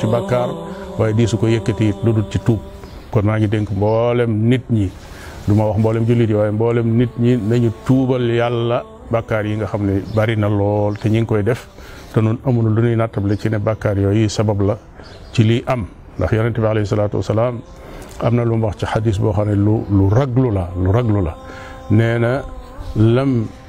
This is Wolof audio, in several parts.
ci bàkkaar waaye di su ko yëkkati it lu dul ci tuub kon maa ngi dénk mboolem nit ñi du ma wax mboolem jullit yi waaye mboolem nit ñi nañu tuubal yàlla bàkkaar yi nga xam ne bari na lool te ñi ngi koy def te noonu amul lu ñuy nattable ci ne bàkkaar yooyu sabab la ci lii am ndax yonente bi alayhi salaatu wasalaam am na lu mu wax ci xadis boo xam ne lu lu raglu la lu raglu la nee na lam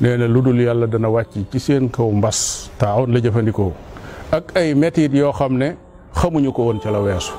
nee na lu dul yàlla dana wàcc ci seen kaw mbas taawoon la jëfandikoo ak ay metit yoo xam ne xamuñu ko woon ca la weesu